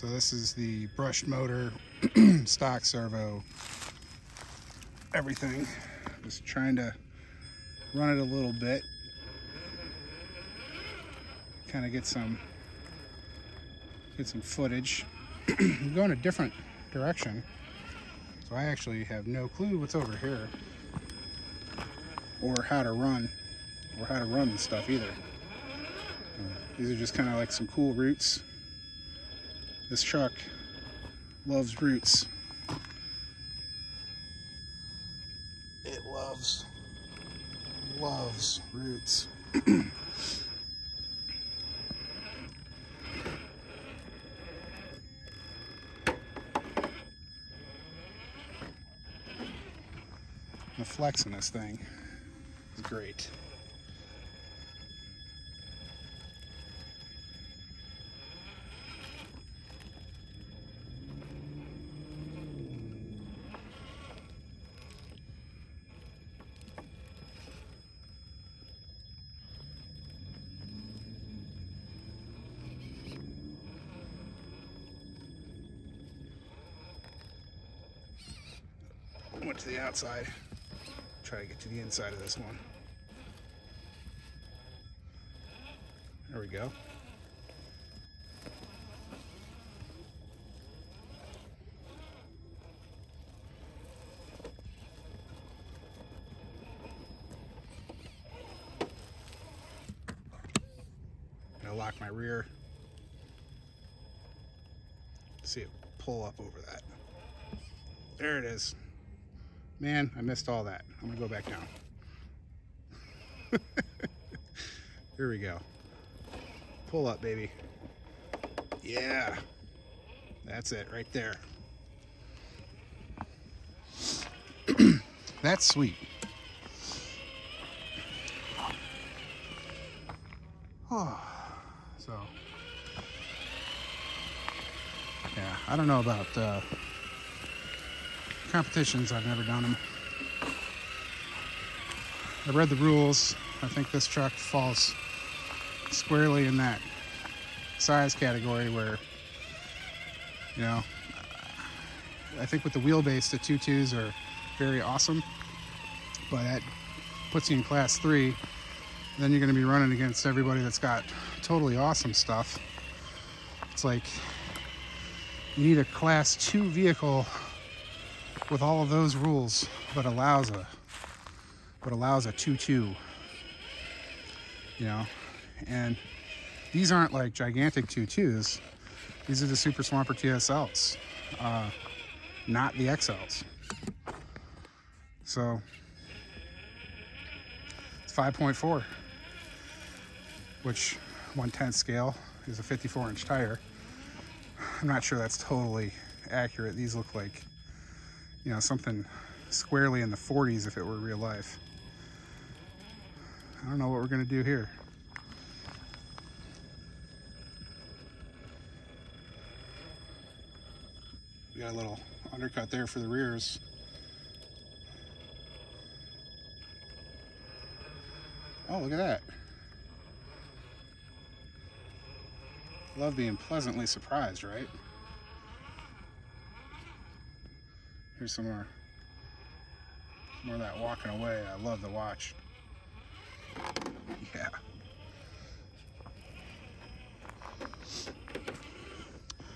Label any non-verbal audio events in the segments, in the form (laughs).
So this is the brushed motor, (clears throat) stock servo, everything. Just trying to run it a little bit. Kind of get some get some footage. (clears throat) I'm going a different direction. So I actually have no clue what's over here. Or how to run. Or how to run the stuff either. Uh, these are just kind of like some cool routes. This truck loves roots. It loves, loves roots. the flex in this thing is great. To the outside. Try to get to the inside of this one. There we go. Gonna lock my rear. See it pull up over that. There it is. Man, I missed all that. I'm gonna go back down. (laughs) Here we go. Pull up, baby. Yeah. That's it right there. (clears throat) That's sweet. Oh, (sighs) so yeah, I don't know about uh, competitions. I've never done them. I read the rules. I think this truck falls squarely in that size category where, you know, I think with the wheelbase, the two twos are very awesome, but that puts you in class three. Then you're going to be running against everybody that's got totally awesome stuff. It's like you need a class two vehicle with all of those rules, but allows a but allows a two-two. You know, and these aren't like gigantic two twos. These are the Super Swamper TSLs, uh, not the XLs. So it's 5.4, which one tenth scale is a 54 inch tire. I'm not sure that's totally accurate. These look like, you know, something squarely in the 40s if it were real life. I don't know what we're gonna do here. We got a little undercut there for the rears. Oh, look at that. Love being pleasantly surprised, right? Here's some more, more of that walking away. I love to watch. Yeah.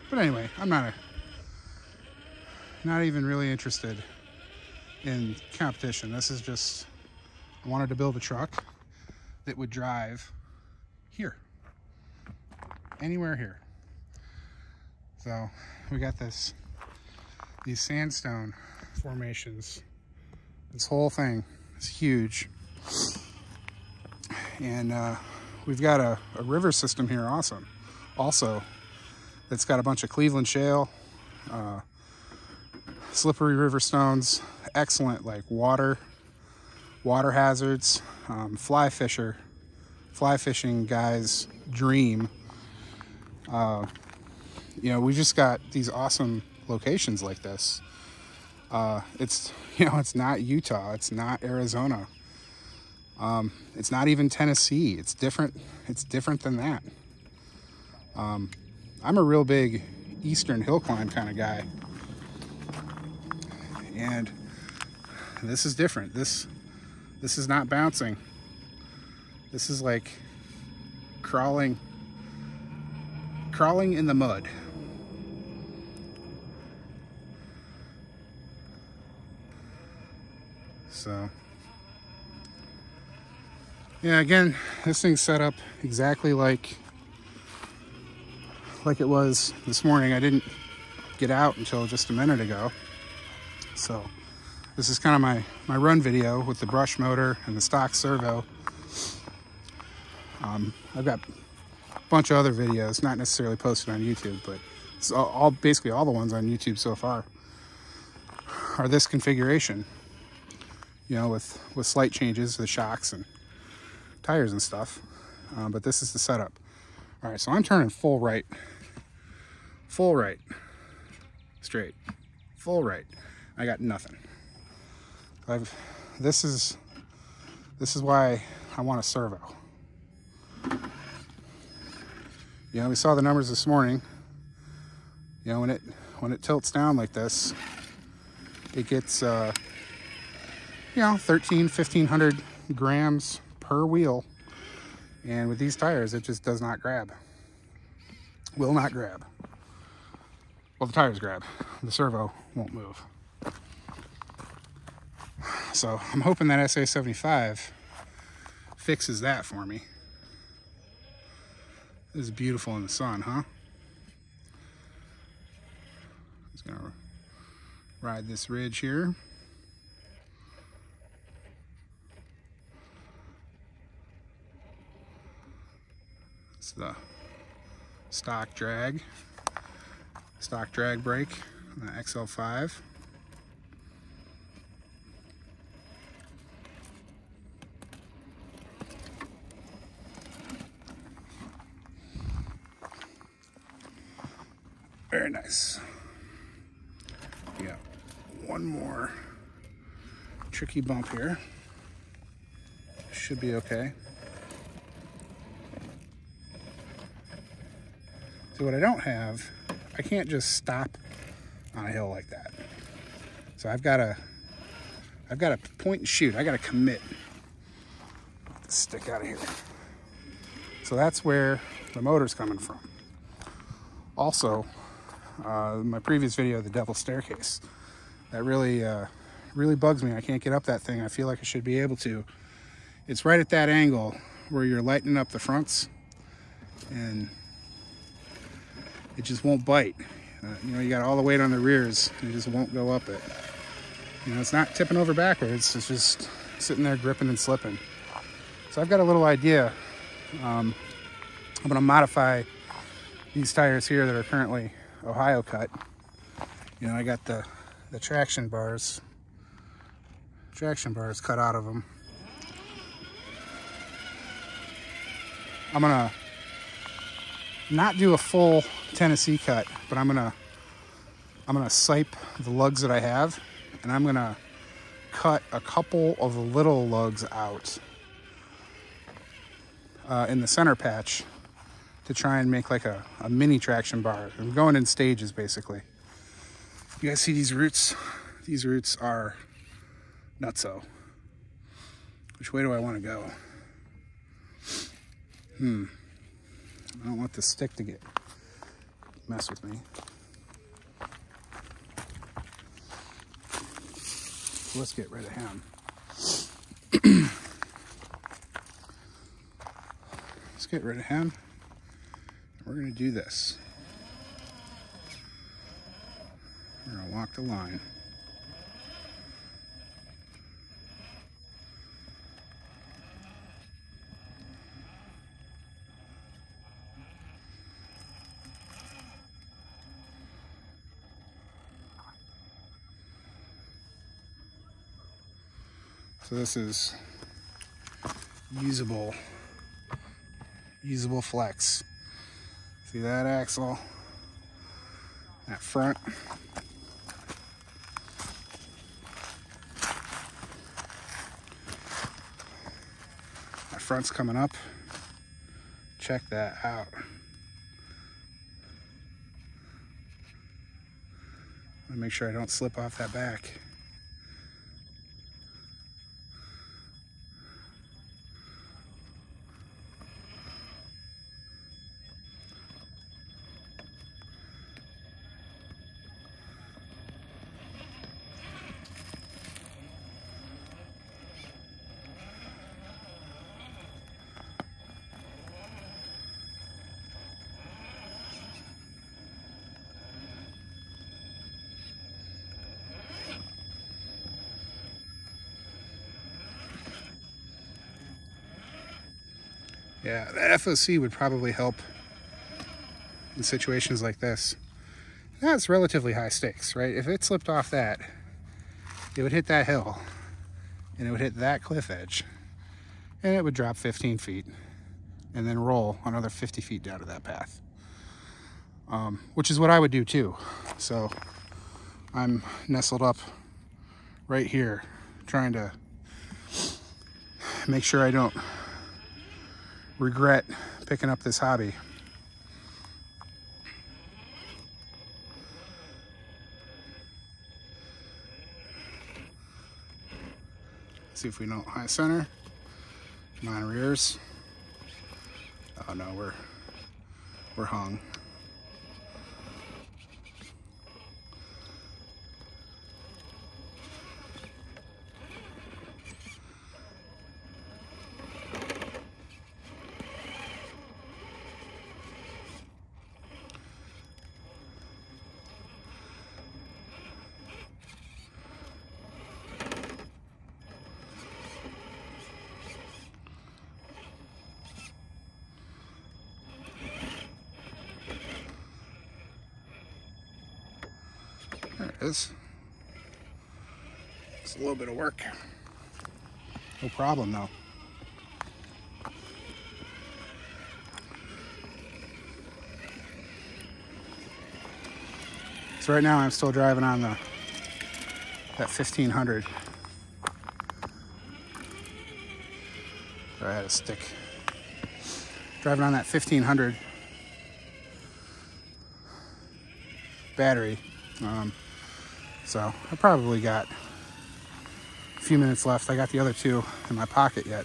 But anyway, I'm not a, not even really interested in competition. This is just, I wanted to build a truck that would drive here, anywhere here. So we got this, these sandstone formations. This whole thing is huge. And uh, we've got a, a river system here awesome. Also, that's got a bunch of Cleveland shale, uh, slippery river stones, excellent like water, water hazards, um, fly fisher, fly fishing guys' dream. Uh, you know, we just got these awesome locations like this. Uh, it's (laughs) you know, it's not Utah, it's not Arizona, um, it's not even Tennessee. It's different. It's different than that. Um, I'm a real big eastern hill climb kind of guy. And this is different. This this is not bouncing. This is like crawling crawling in the mud. So yeah, again, this thing's set up exactly like like it was this morning. I didn't get out until just a minute ago. So this is kind of my, my run video with the brush motor and the stock servo. Um, I've got a bunch of other videos, not necessarily posted on YouTube, but all, all basically all the ones on YouTube so far are this configuration. You know, with, with slight changes, the shocks and tires and stuff. Um, but this is the setup. All right, so I'm turning full right full right, straight, full right. I got nothing. I've, this is, this is why I want a servo. You know, we saw the numbers this morning. You know, when it, when it tilts down like this, it gets, uh, you know, 13, 1500 grams per wheel. And with these tires, it just does not grab. Will not grab. Well, the tires grab. The servo won't move. So I'm hoping that SA75 fixes that for me. This is beautiful in the sun, huh? Just gonna ride this ridge here. The stock drag stock drag brake on the XL5. Very nice. Got one more tricky bump here. Should be okay. So what I don't have I can't just stop on a hill like that. So I've got to, I've got to point and shoot. I got to commit. Stick out of here. So that's where the motor's coming from. Also, uh, my previous video, the Devil Staircase, that really, uh, really bugs me. I can't get up that thing. I feel like I should be able to. It's right at that angle where you're lightening up the fronts and it just won't bite. Uh, you know, you got all the weight on the rears, it just won't go up it. You know, it's not tipping over backwards, it's just sitting there gripping and slipping. So I've got a little idea. Um, I'm gonna modify these tires here that are currently Ohio cut. You know, I got the, the traction bars, traction bars cut out of them. I'm gonna not do a full Tennessee cut, but I'm gonna I'm gonna sipe the lugs that I have, and I'm gonna cut a couple of little lugs out uh, in the center patch to try and make like a, a mini traction bar. I'm going in stages basically. You guys see these roots? These roots are nutso. Which way do I want to go? Hmm. I don't want the stick to get mess with me. Let's get rid of him. (clears throat) let's get rid of him. We're going to do this. We're going to walk the line. This is usable, usable flex. See that axle? That front. That front's coming up. Check that out. make sure I don't slip off that back. Yeah, the FOC would probably help in situations like this. That's relatively high stakes, right? If it slipped off that, it would hit that hill and it would hit that cliff edge and it would drop 15 feet and then roll another 50 feet down to that path. Um, which is what I would do too. So I'm nestled up right here trying to make sure I don't regret picking up this hobby. See if we know high center. Come on, rears. Oh no, we're we're hung. There it is. A little bit of work. No problem though. So right now I'm still driving on the that 1500. I had a stick. Driving on that 1500 battery. Um, so I probably got few minutes left. I got the other two in my pocket yet.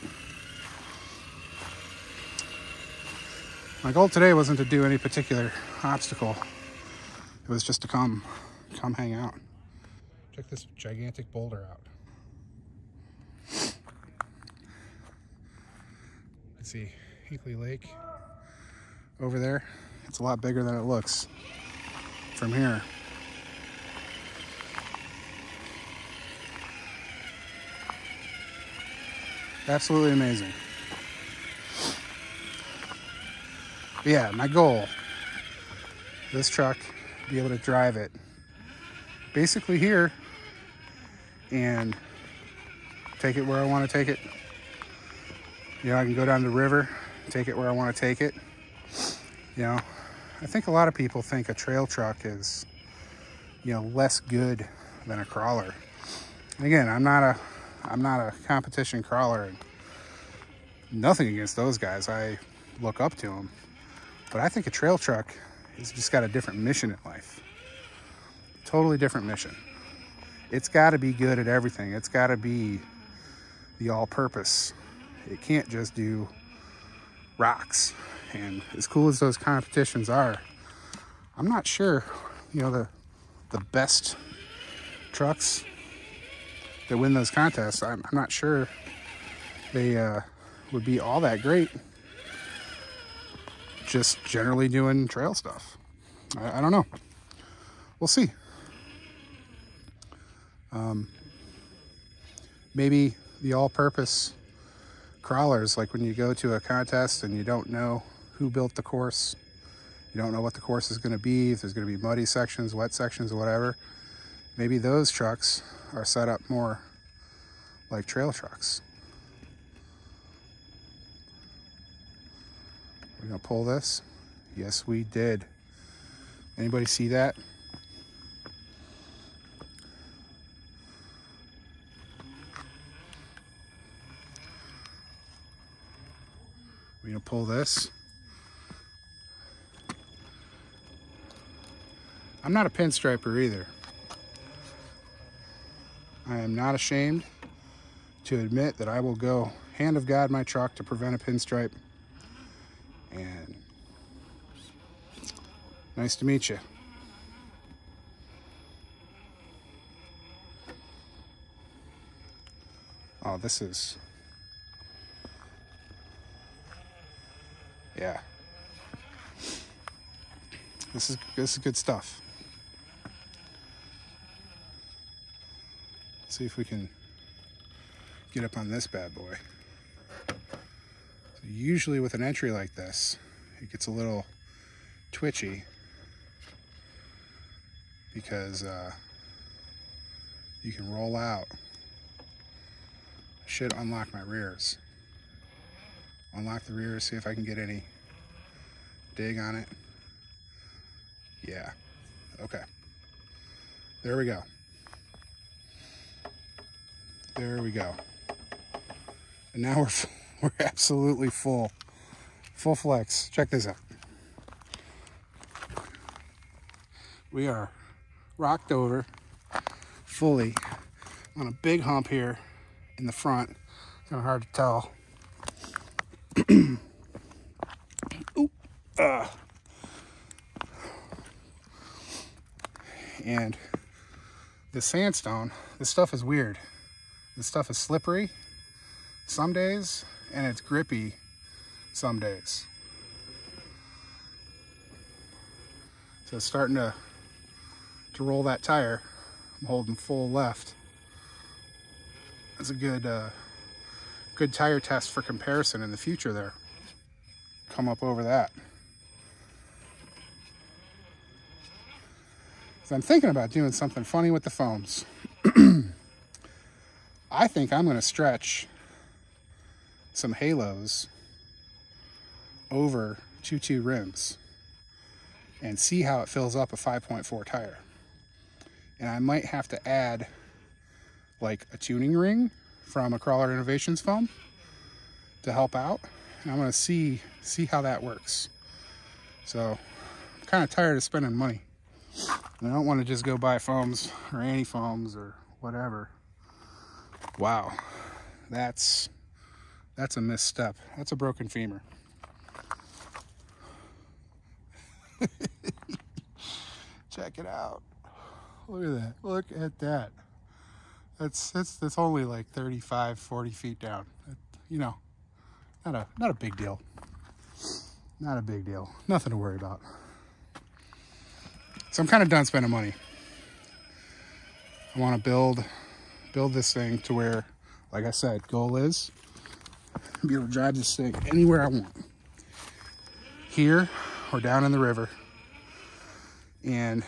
My goal today wasn't to do any particular obstacle. It was just to come, come hang out. Check this gigantic boulder out. Let's see, Hinckley Lake over there. It's a lot bigger than it looks from here. Absolutely amazing. But yeah, my goal, this truck, be able to drive it basically here and take it where I want to take it. You know, I can go down the river, take it where I want to take it. You know, I think a lot of people think a trail truck is, you know, less good than a crawler. And again, I'm not a I'm not a competition crawler. And nothing against those guys. I look up to them. But I think a trail truck has just got a different mission in life. Totally different mission. It's got to be good at everything. It's got to be the all-purpose. It can't just do rocks. And as cool as those competitions are, I'm not sure, you know, the the best trucks that win those contests, I'm, I'm not sure they uh, would be all that great just generally doing trail stuff. I, I don't know. We'll see. Um, maybe the all-purpose crawlers, like when you go to a contest and you don't know who built the course, you don't know what the course is going to be, if there's going to be muddy sections, wet sections, whatever, maybe those trucks are set up more like trail trucks. We're gonna pull this. Yes, we did. Anybody see that? We're gonna pull this. I'm not a pinstriper either. I am not ashamed to admit that I will go hand of God my truck to prevent a pinstripe. And nice to meet you. Oh, this is. Yeah. This is this is good stuff. See if we can get up on this bad boy. So usually with an entry like this, it gets a little twitchy because uh, you can roll out. I should unlock my rears. Unlock the rears, see if I can get any dig on it. Yeah, okay. There we go. There we go. And now we're, (laughs) we're absolutely full. Full flex. Check this out. We are rocked over fully on a big hump here in the front. Kind of hard to tell. (clears throat) Oop. Uh. And the sandstone, this stuff is weird. This stuff is slippery some days and it's grippy some days. So it's starting to, to roll that tire. I'm holding full left. That's a good, uh, good tire test for comparison in the future there. Come up over that. So I'm thinking about doing something funny with the foams. I think I'm going to stretch some halos over 2.2 rims and see how it fills up a 5.4 tire. And I might have to add like a tuning ring from a Crawler Innovations foam to help out. And I'm gonna see see how that works. So I'm kind of tired of spending money. And I don't want to just go buy foams or any foams or whatever. Wow, that's that's a misstep. That's a broken femur. (laughs) Check it out. Look at that. Look at that. That's that's that's only like 35, 40 feet down. You know, not a not a big deal. Not a big deal. Nothing to worry about. So I'm kind of done spending money. I want to build build this thing to where, like I said, goal is be able to drive this thing anywhere I want. Here or down in the river. And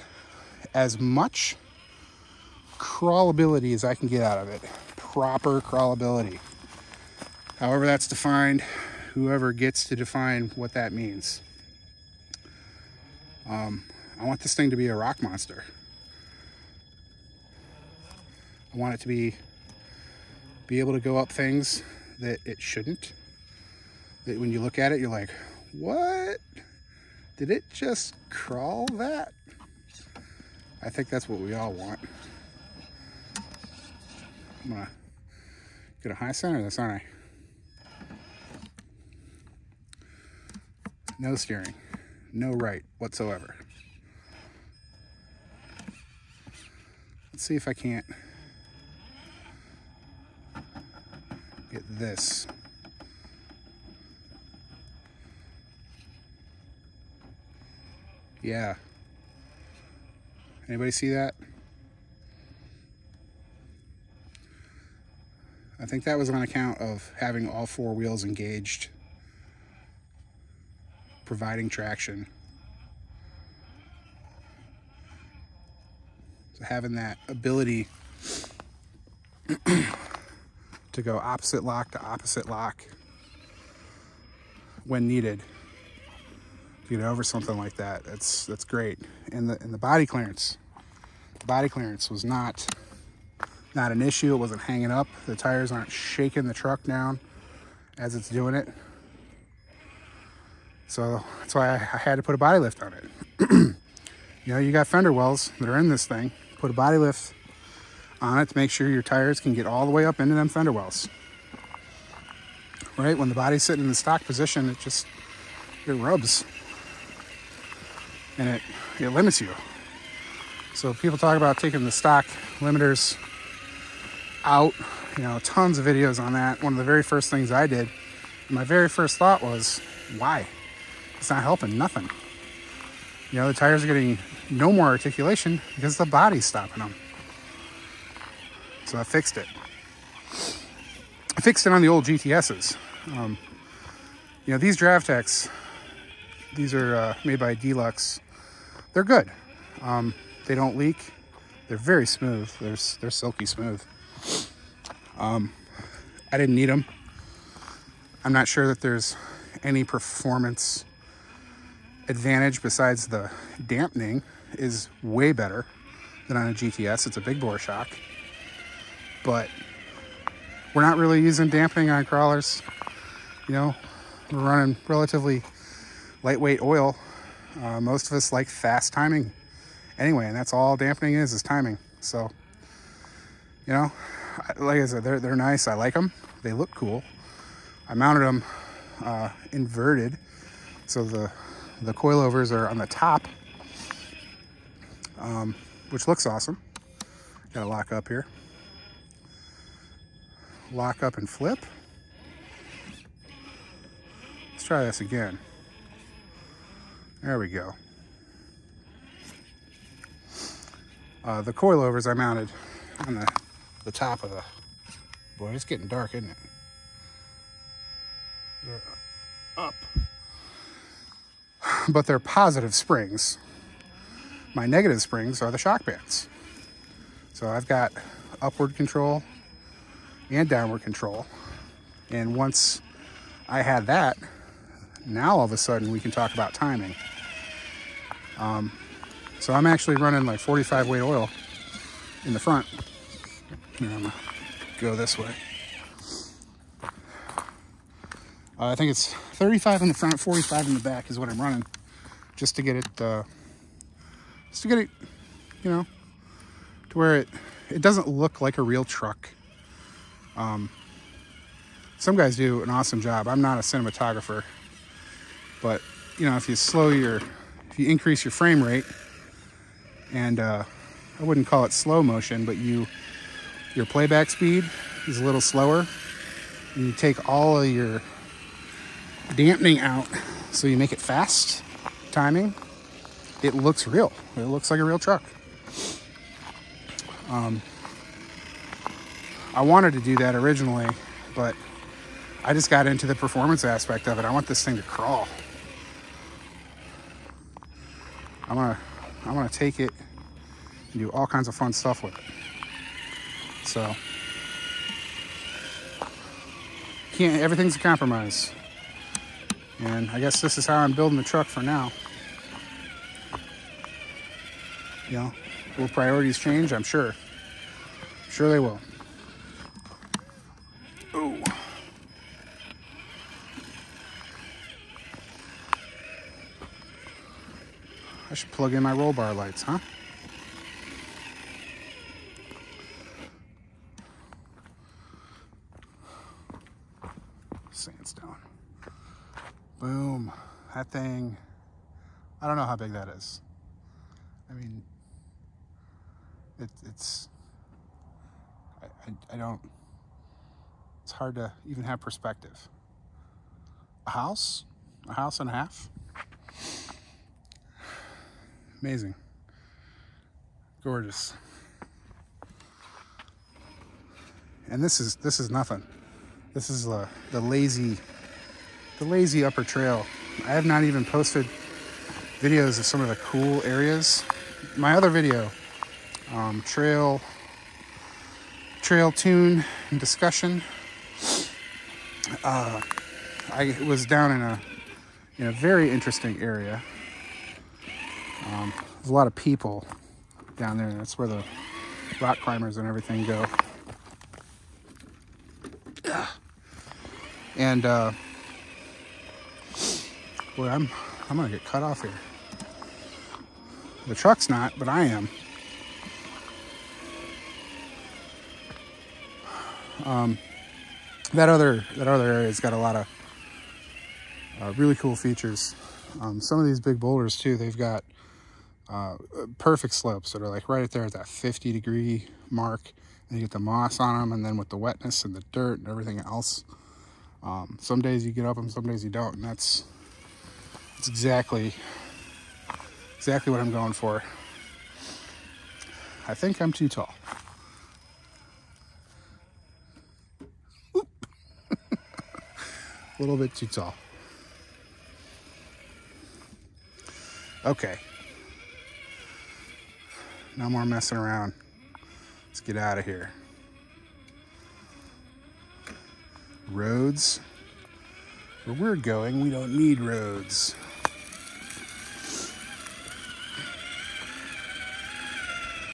as much crawlability as I can get out of it. Proper crawlability. However that's defined, whoever gets to define what that means. Um, I want this thing to be a rock monster. I want it to be be able to go up things that it shouldn't. That when you look at it, you're like, what? Did it just crawl that? I think that's what we all want. I'm gonna get a high center this, aren't I? No steering, no right whatsoever. Let's see if I can't get this. Yeah. Anybody see that? I think that was on account of having all four wheels engaged, providing traction. So having that ability to go opposite lock to opposite lock when needed get over something like that. That's that's great. And the and the body clearance, body clearance was not not an issue. It wasn't hanging up. The tires aren't shaking the truck down as it's doing it. So that's why I, I had to put a body lift on it. (clears throat) you know, you got fender wells that are in this thing. Put a body lift on it to make sure your tires can get all the way up into them fender wells. Right, when the body's sitting in the stock position, it just, it rubs. And it, it limits you. So people talk about taking the stock limiters out, you know, tons of videos on that. One of the very first things I did, my very first thought was, why? It's not helping, nothing. You know, the tires are getting no more articulation because the body's stopping them. So I fixed it. I fixed it on the old GTSs. Um, you know, these Dravtecs, these are uh, made by Deluxe. They're good. Um, they don't leak. They're very smooth. They're, they're silky smooth. Um, I didn't need them. I'm not sure that there's any performance advantage besides the dampening is way better than on a GTS. It's a big bore shock. But we're not really using dampening on crawlers. You know, we're running relatively lightweight oil. Uh, most of us like fast timing anyway, and that's all dampening is, is timing. So, you know, like I said, they're, they're nice. I like them. They look cool. I mounted them uh, inverted. So the, the coilovers are on the top, um, which looks awesome. Got to lock up here. Lock up and flip. Let's try this again. There we go. Uh, the coilovers I mounted on the, the top of the, boy, it's getting dark, isn't it? They're up. But they're positive springs. My negative springs are the shock bands. So I've got upward control and downward control. And once I had that, now all of a sudden we can talk about timing. Um, so I'm actually running like 45 weight oil in the front. I'm gonna go this way. Uh, I think it's 35 in the front, 45 in the back is what I'm running, just to get it, uh, just to get it, you know, to where it it doesn't look like a real truck. Um, some guys do an awesome job. I'm not a cinematographer, but you know, if you slow your, if you increase your frame rate and uh, I wouldn't call it slow motion, but you your playback speed is a little slower. And you take all of your dampening out, so you make it fast timing. It looks real. It looks like a real truck. Um, I wanted to do that originally, but I just got into the performance aspect of it. I want this thing to crawl. I want to I want to take it and do all kinds of fun stuff with it. So, can't, everything's a compromise. And I guess this is how I'm building the truck for now. You know, will priorities change? I'm sure. I'm sure they will. I should plug in my roll bar lights, huh? Sandstone. Boom. That thing, I don't know how big that is. I mean, it, it's, I, I, I don't, it's hard to even have perspective. A house, a house and a half. Amazing. Gorgeous. And this is this is nothing. This is uh, the lazy the lazy upper trail. I have not even posted videos of some of the cool areas. My other video, um, trail trail tune and discussion. Uh, I was down in a in a very interesting area um, there's a lot of people down there. That's where the rock climbers and everything go. (sighs) And uh, boy, I'm I'm gonna get cut off here. The truck's not, but I am. Um, that other that other area's got a lot of uh, really cool features. Um, some of these big boulders too, they've got uh, perfect slopes that are like right there at that 50 degree mark. And you get the moss on them, and then with the wetness and the dirt and everything else, um, some days you get up them, some days you don't, and that's that's exactly exactly what I'm going for. I think I'm too tall. (laughs) A little bit too tall. Okay. No more messing around. Let's get out of here. Roads. Where we're going, we don't need roads.